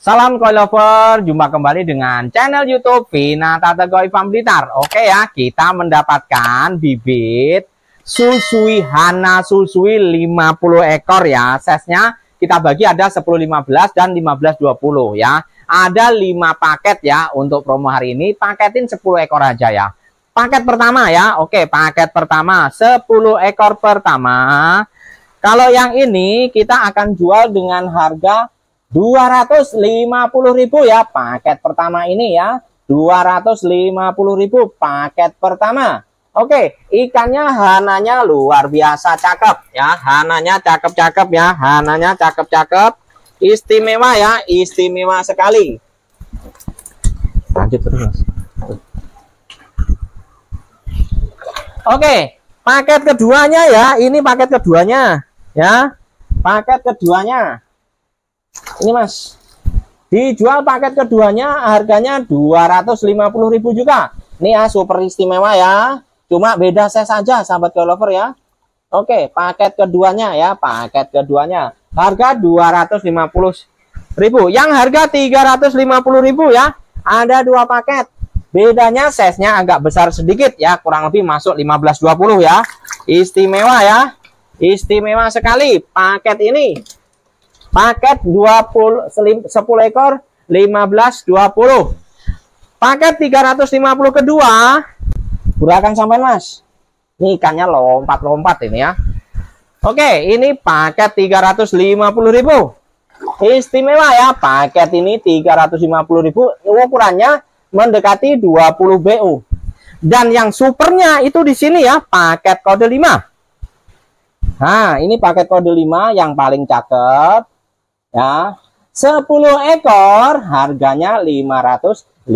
Salam koi lover, jumpa kembali dengan channel YouTube Vina Tata Koi Farm Blitar. Oke ya, kita mendapatkan bibit susui Hana susui 50 ekor ya. Size-nya kita bagi ada 10 15 dan 15 20 ya. Ada 5 paket ya untuk promo hari ini. Paketin 10 ekor aja ya. Paket pertama ya. Oke, paket pertama 10 ekor pertama. Kalau yang ini kita akan jual dengan harga 250.000 ya paket pertama ini ya. 250.000 paket pertama. Oke ikannya hananya luar biasa cakep ya. Hananya cakep-cakep ya hananya cakep-cakep. Istimewa ya istimewa sekali. Lanjut terus Oke paket keduanya ya. Ini paket keduanya ya. Paket keduanya ini mas. Dijual paket keduanya harganya 250.000 juga. Ini ya super istimewa ya. Cuma beda saya saja sahabat lover ya. Oke paket keduanya ya paket keduanya. Harga 250.000 yang harga 350.000 ya ada dua paket. Bedanya size nya agak besar sedikit ya kurang lebih masuk 15-20 ya. Istimewa ya istimewa sekali paket ini Paket 20 10 ekor 15 20. Paket 350 kedua gerakan sampai Mas. Ini ikannya lompat-lompat ini ya. Oke, ini paket 350.000. Istimewa ya, paket ini 350.000 ukurannya mendekati 20 BU. Dan yang supernya itu di sini ya, paket kode 5. Nah, ini paket kode 5 yang paling cakep ya 10 ekor harganya 550.000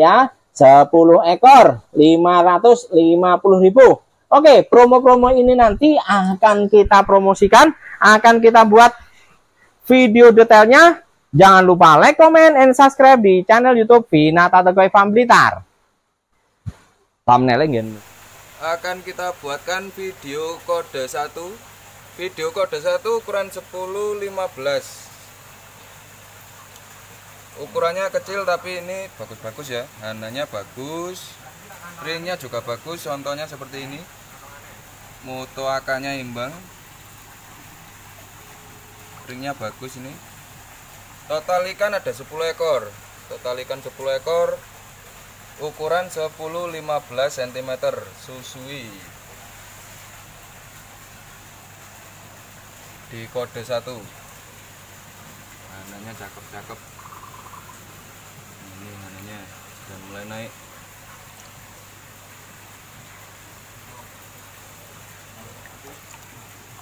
ya. 10 ekor 550.000 Oke promo-promo ini nanti akan kita promosikan akan kita buat video detailnya. Jangan lupa like, comment, and subscribe di channel YouTube Vina Tategoy Farm Blitar. Thumbnailnya akan kita buatkan video kode 1 video kode 1 ukuran 10 15 ukurannya kecil tapi ini bagus-bagus ya. Hananya bagus ringnya juga bagus contohnya seperti ini. Moto akanya imbang. Ringnya bagus ini. Total ikan ada 10 ekor. Total ikan 10 ekor ukuran 10 15 cm susui di kode satu. Mananya cakep-cakep. Ini mananya sudah mulai naik.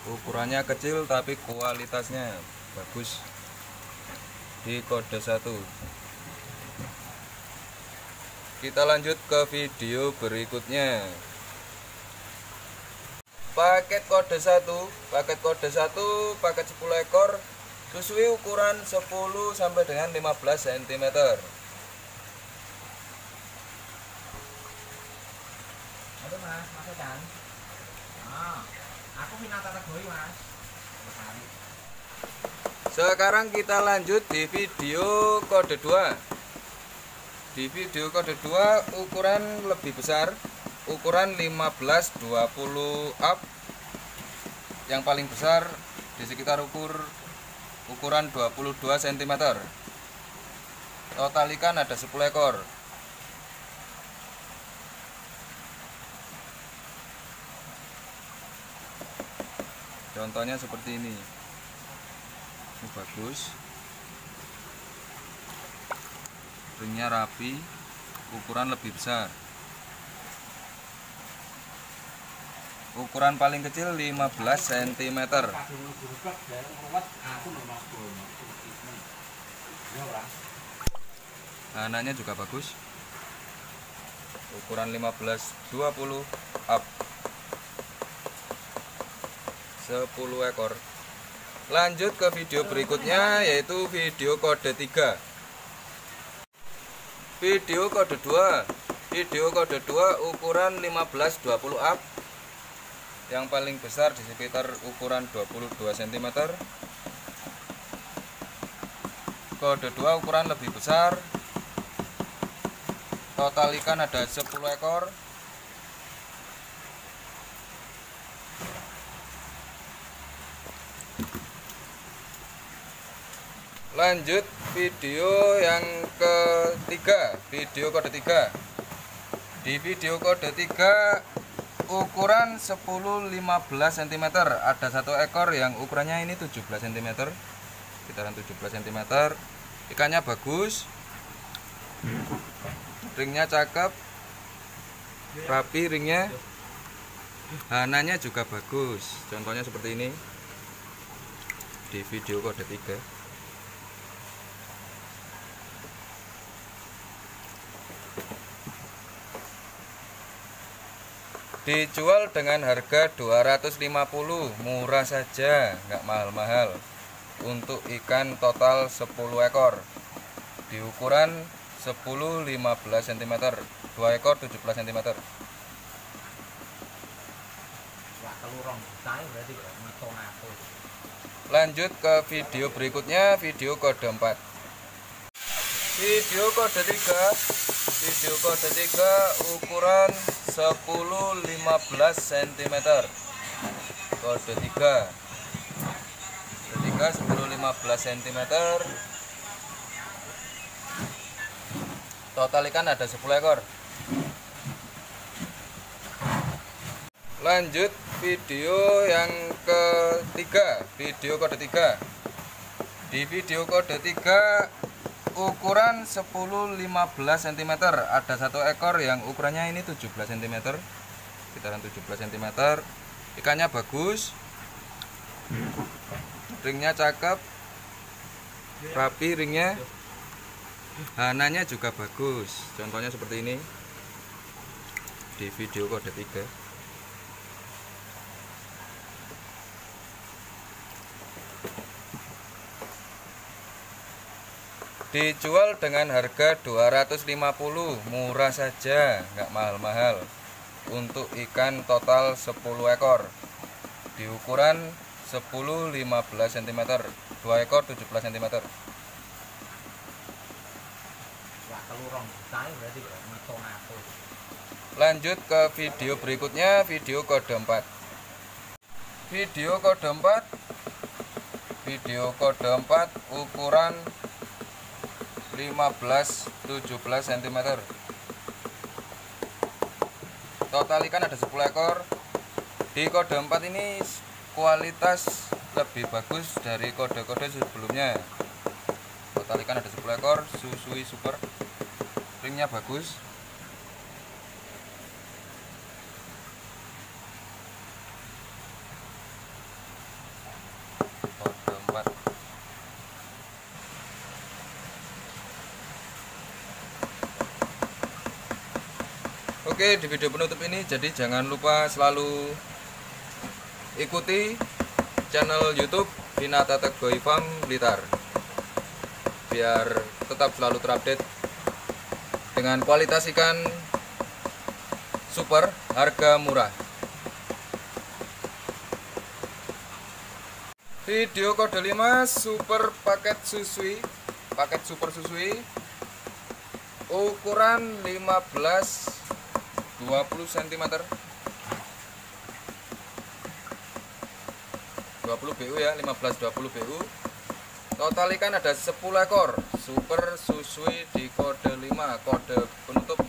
Ukurannya kecil tapi kualitasnya bagus. Di kode satu. Kita lanjut ke video berikutnya paket kode 1 paket kode 1 paket 10 ekor susui ukuran 10 sampai dengan 15 cm Aduh mas, mas kan? Oh, aku minat kategori mas. Sekarang kita lanjut di video kode 2 di video kode 2 ukuran lebih besar ukuran 15 20 up. Yang paling besar di sekitar ukur ukuran 22 cm total ikan ada 10 ekor. Contohnya seperti ini. Ini bagus. Ringnya rapi ukuran lebih besar ukuran paling kecil 15 cm anaknya juga bagus. Ukuran 15 20 up. 10 ekor. Lanjut ke video berikutnya yaitu video kode 3 video kode 2 video kode 2 ukuran 15 20 up yang paling besar di sekitar ukuran 22 cm kode 2 ukuran lebih besar. Total ikan ada 10 ekor. Lanjut video yang ketiga. Video kode 3 di video kode 3 ukuran 10 15 cm ada satu ekor yang ukurannya ini 17 cm sekitaran 17 cm ikannya bagus. Ringnya cakep. Rapi ringnya. Hananya juga bagus. Contohnya seperti ini. Di video kode 3 dijual dengan harga 250 murah saja nggak mahal-mahal. Untuk ikan total 10 ekor. Di ukuran 10 15 cm 2 ekor 17 cm lanjut ke video berikutnya video kode 4 video kode 3 video kode 3 ukuran 10 15 cm kode 3 kode 3 10 15 cm total ikan ada 10 ekor. Lanjut video yang ketiga. Video kode 3 di video kode 3 ukuran 10 15 cm ada satu ekor yang ukurannya ini 17 cm sekitaran 17 cm ikannya bagus. Ringnya cakep. Rapi ringnya. Hananya juga bagus. Contohnya seperti ini. Di video kode 3 dijual dengan harga 250 murah saja nggak mahal-mahal. Untuk ikan total 10 ekor. Di ukuran 10 15 cm 2 ekor 17 cm lanjut ke video berikutnya video kode 4 video kode 4 video kode 4 ukuran 15-17 cm total ikan ada 10 ekor. Di kode 4 ini kualitas lebih bagus dari kode-kode sebelumnya. Total ikan ada 10 ekor susui super. Ringnya bagus Oke di video penutup ini jadi jangan lupa selalu ikuti channel YouTube Vinata Tegoy Farm Blitar. Biar tetap selalu terupdate dengan kualitas ikan super harga murah. Video kode 5 super paket susui. Paket super susui. Ukuran 15 20 cm 20 BU ya 15 20 BU total ikan ada 10 ekor. Super susui di kode 5 kode penutup